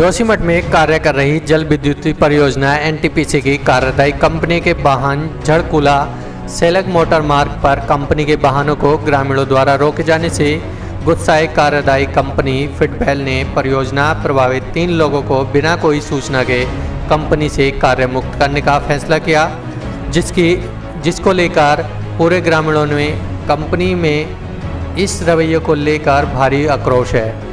जोशीमठ में कार्य कर रही जल विद्युत परियोजना एनटीपीसी की कार्यदायी कंपनी के वाहन झड़कुला सेलग मोटर मार्ग पर कंपनी के वाहनों को ग्रामीणों द्वारा रोके जाने से गुस्साए कार्यदायी कंपनी फिटबेल ने परियोजना प्रभावित तीन लोगों को बिना कोई सूचना के कंपनी से कार्य मुक्त करने का फैसला किया, जिसकी, जिसको लेकर पूरे ग्रामीणों ने कंपनी में इस रवैये को लेकर भारी आक्रोश है।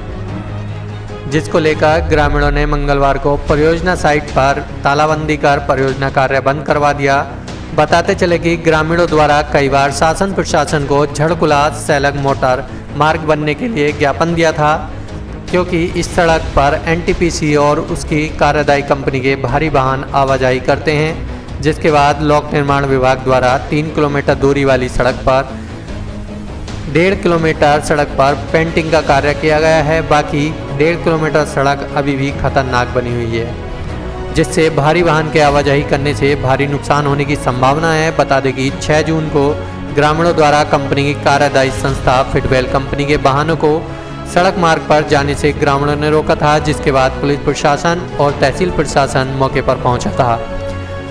जिसको लेकर ग्रामीणों ने मंगलवार को परियोजना साइट पर तालाबंदी कर परियोजना कार्य बंद करवा दिया। बताते चले कि ग्रामीणों द्वारा कई बार शासन प्रशासन को झड़कुला सैलग मोटर मार्ग बनने के लिए ज्ञापन दिया था, क्योंकि इस सड़क पर एनटीपीसी और उसकी कार्यदायी कंपनी के भारी वाहन आवाजाही करते हैं, जिसके बाद लोक निर्माण विभाग द्वारा तीन किलोमीटर दूरी वाली सड़क पर, डेढ़ किलोमीटर सड़क पर पेंटिंग का कार्य किया गया है। बाकी डेढ़ किलोमीटर सड़क अभी भी खतरनाक बनी हुई है, जिससे भारी वाहन के आवाजाही करने से भारी नुकसान होने की संभावना है। बता दें कि 6 जून को ग्रामीणों द्वारा कंपनी की कार्यदायी संस्था फिटवेल कंपनी के वाहनों को सड़क मार्ग पर जाने से ग्रामीणों ने रोका था, जिसके बाद पुलिस प्रशासन और तहसील प्रशासन मौके पर पहुँचा था।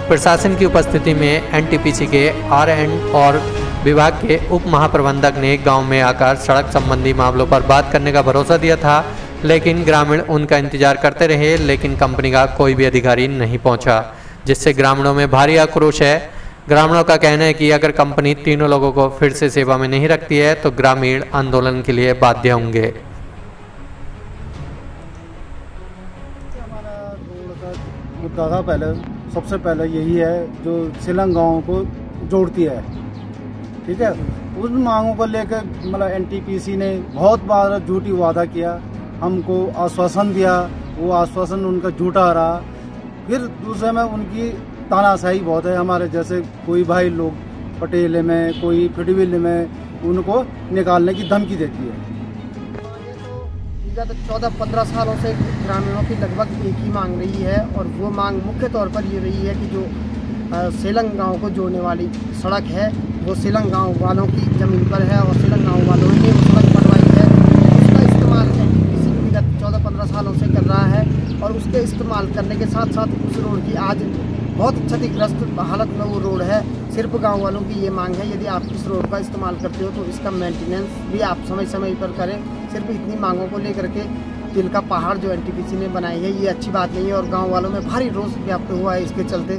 प्रशासन की उपस्थिति में एनटीपीसी के आर और विभाग के उप महाप्रबंधक ने गाँव में आकर सड़क संबंधी मामलों पर बात करने का भरोसा दिया था। लेकिन ग्रामीण उनका इंतज़ार करते रहे, लेकिन कंपनी का कोई भी अधिकारी नहीं पहुँचा, जिससे ग्रामीणों में भारी आक्रोश है। ग्रामीणों का कहना है कि अगर कंपनी तीनों लोगों को फिर से सेवा में नहीं रखती है तो ग्रामीण आंदोलन के लिए बाध्य होंगे। मुद्दा था पहले, सबसे पहले यही है, जो सिलंग गाँव को जोड़ती है, ठीक है? उन मांगों को लेकर मतलब एनटीपीसी ने बहुत बार झूठी वादा किया। हमको आश्वासन दिया, वो आश्वासन उनका झूठा रहा। फिर दूसरे में उनकी तानाशाही बहुत है हमारे, जैसे कोई भाई लोग पटेल में, कोई फिडविल में उनको निकालने की धमकी देती है। विगत चौदह पंद्रह सालों से ग्रामीणों की लगभग एक ही मांग रही है और वो मांग मुख्य तौर पर ये रही है कि जो सेलंग गाँव को जोड़ने वाली सड़क है, वो सेलंग गाँव वालों की ज़मीन पर है और सेलंग गाँव वालों ने सड़क बनवाई है उसका इस्तेमाल एनटीपीसी विगत चौदह पंद्रह सालों से कर रहा है उसके इस्तेमाल करने के साथ साथ उस रोड की आज बहुत क्षतिग्रस्त हालत में वो रोड है। सिर्फ़ गाँव वालों की ये मांग है, यदि आप इस रोड का इस्तेमाल करते हो तो इसका मेंटेनेंस भी आप समय समय पर करें। सिर्फ़ इतनी मांगों को लेकर के तिलका पहाड़ जो एनटीपीसी ने बनाई है, ये अच्छी बात नहीं है और गाँव वालों में भारी रोष व्याप्त हुआ है इसके चलते।